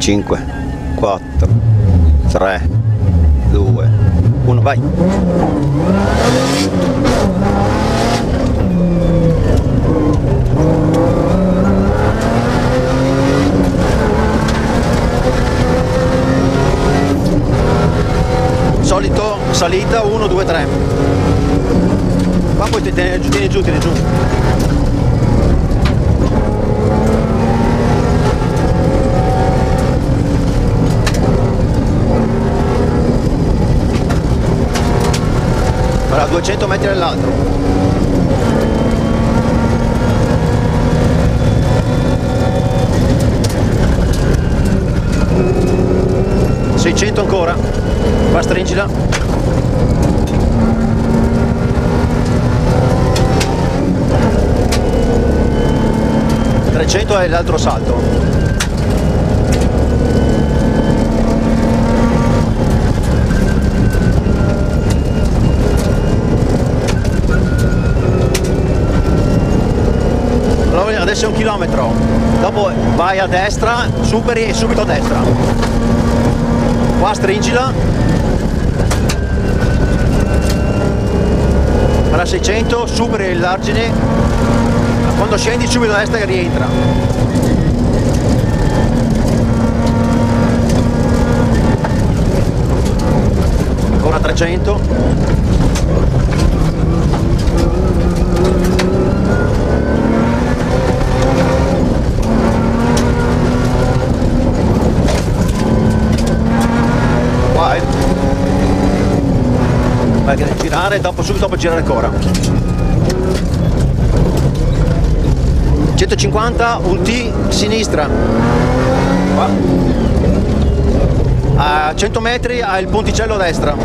5, 4, 3, 2, 1, vai. Solito salita 1, 2, 3. Qua poi tieni, tieni giù, tieni giù. 200 metri dall'altro. Ancora. Qua stringila. Trecento è l'altro salto. Chilometro, dopo vai a destra, superi e subito a destra. Qua stringila. Alla 600 superi l'argine, quando scendi subito a destra e rientra. Ancora 300. Qua eh. Vai girare, dopo, subito dopo girare ancora. 150, un T sinistra. Qua. A 100 metri ha il ponticello destra.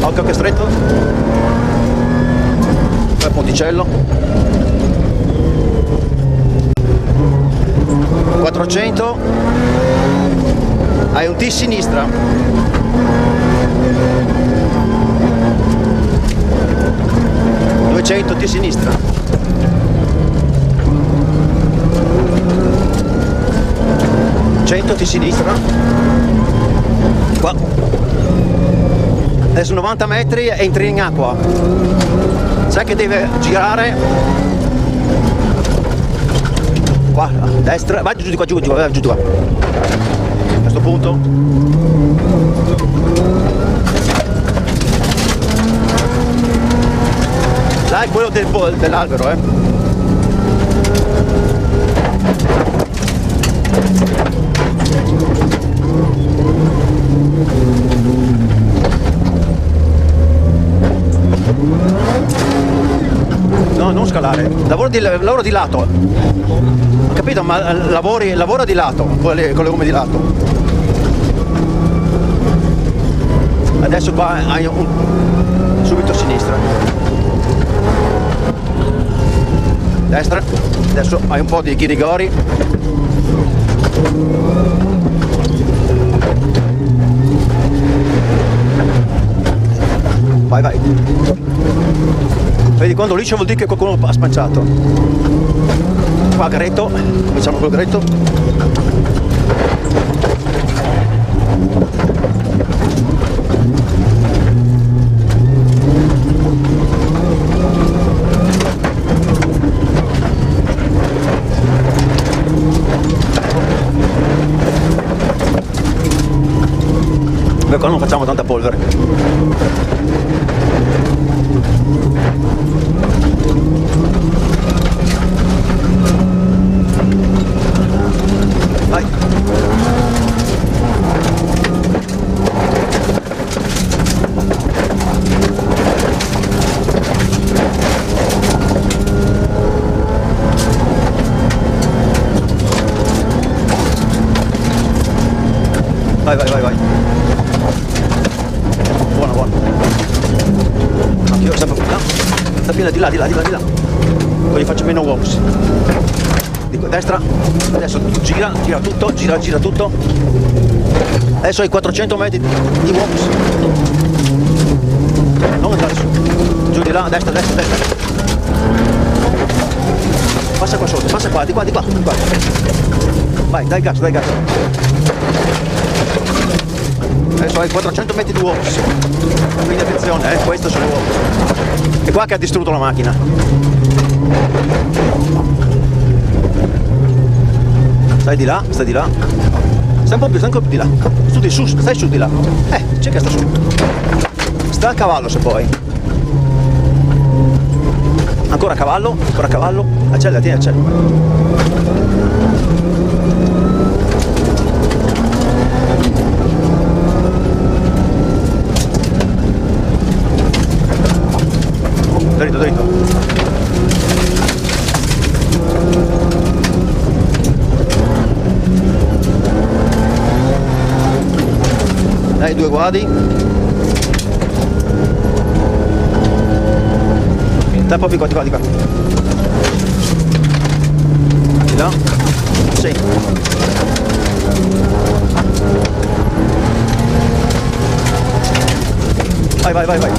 Occhio che stretto. Il ponticello. 400 hai un T sinistra. Duecento T sinistra. Cento T sinistra. Qua. Adesso 90 metri e entri in acqua. Sai che deve girare. Qua, a destra. Vai giù di qua, giù, giù, vai, giù di qua a questo punto è quello del, dell'albero eh. No non scalare. Lavoro di, lavoro di lato. Ho capito ma lavori, lavora di lato con le, con le gomme di lato. Adesso qua hai un subito a sinistra destra. Adesso hai un po' di ghirigori vai vai. Vedi quando liscio vuol dire che qualcuno ha spanciato. Qua gretto. Cominciamo col gretto Beh, qua non facciamo tanta polvere. Vai, vai, vai, vai. Anch'io sempre là. Sta piena di là, di là, di là, di là. Così faccio meno walks. Di qua- destra. Adesso gira, gira tutto, gira, gira tutto. Adesso hai 400 metri di walks. Non andare su. Giù di là, destra, destra, destra. Passa qua sotto, passa qua, di qua, di qua, di qua. Vai, dai gas, dai gas. Adesso hai 400 metri di uops. Quindi attenzione, eh, questo sono uops. È qua che ha distrutto la macchina. Stai di là, stai di là. Stai un po' più, stai un po' più di là. Su di su, stai su di là. Eh, che sta su. Sta a cavallo se puoi. Ancora a cavallo, ancora a cavallo. Accella, tieni accella. Dritto, dritto. Guadi. Dai, di qua, di qua, di qua. Di là? Sì. Vai, vai, vai.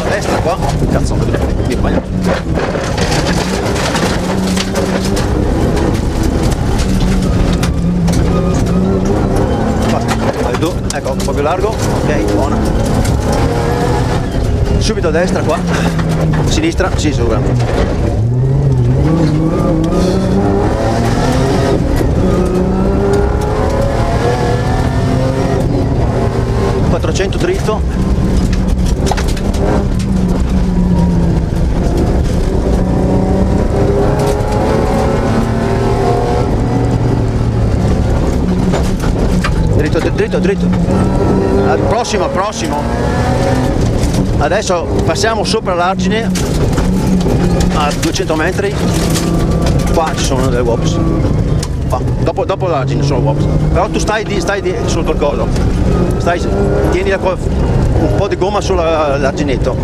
A destra qua. Cazzo, non vedo. Io ho sbagliato. Basta. Vai tu. Ecco, un po' più largo. Ok, buona. Subito a destra qua. Sinistra, sì, sopra. Quattrocento dritto. Dritto, dritto, prossimo, prossimo. Adesso passiamo sopra l'argine a 200 metri. Qua ci sono delle wops. Qua. Dopo, dopo l'argine sono wops. Però tu stai, di, stai di, sul qualcosa. Stai, tieni la, un po' di gomma sull'arginetto.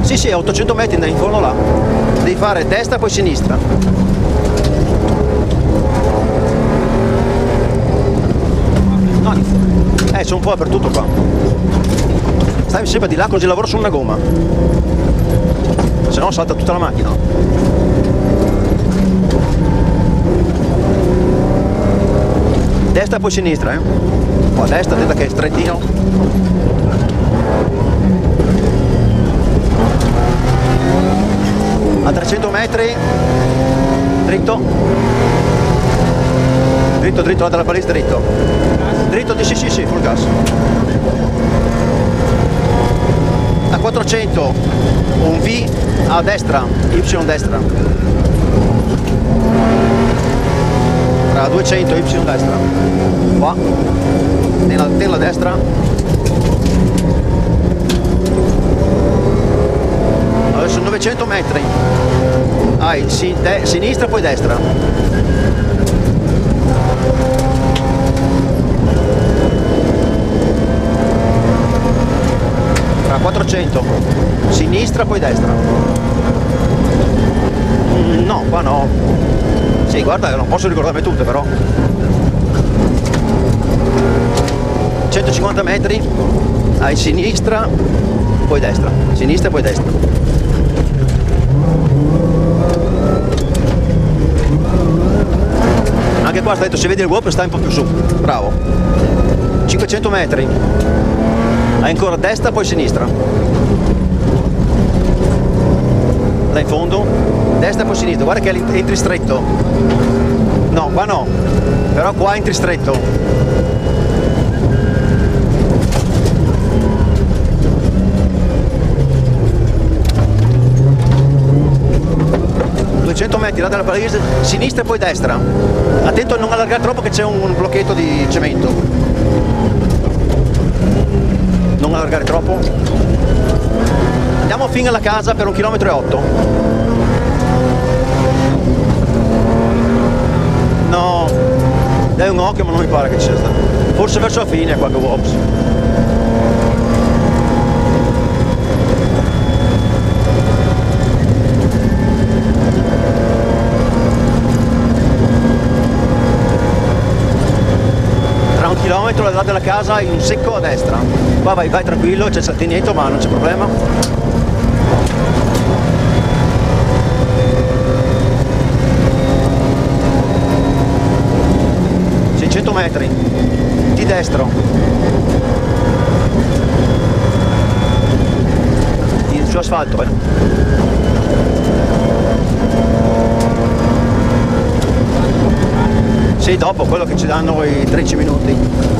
Sì, sì, a 800 metri andai in fondo là. Devi fare destra poi sinistra. No, eh, c'è un po' dappertutto qua. Stai sempre di là così lavoro su una gomma. Se no salta tutta la macchina. Destra poi sinistra, eh. Qua a destra, attenta che è strettino. A 300 metri. Dritto. Dritto, dritto, là dalla balestra dritto. Dritto, di sì, sì, sì, full gas. A 400 un V a destra, Y destra. A 200 Y destra. Qua. Nella, nella destra. Adesso 900 metri. Hai sinistra poi destra. Sinistra poi destra. Mm, No, qua no. Sì, guarda, non posso ricordarmi tutte però. 150 metri, hai sinistra, poi destra. Sinistra, poi destra. Anche qua detto, se vedi il WOP stai un po' più su. Bravo. 500 metri. Hai ancora destra, poi sinistra. Là in fondo. Destra, poi sinistra. Guarda che entri stretto. No, qua no. Però qua entri stretto. metri là dalla palese, sinistra e poi destra. Attento a non allargare troppo che c'è un blocchetto di cemento. Non allargare troppo. Andiamo fino alla casa per un chilometro e otto. No, dai un occhio ma non mi pare che ci sia stato. Forse verso la fine qualche wops. Tra un chilometro là della casa in un secco a destra. Qua vai, vai tranquillo, c'è il saltinetto ma non c'è problema. 600 metri di destro di- su asfalto eh. Sì, dopo quello che ci danno i 13 minuti.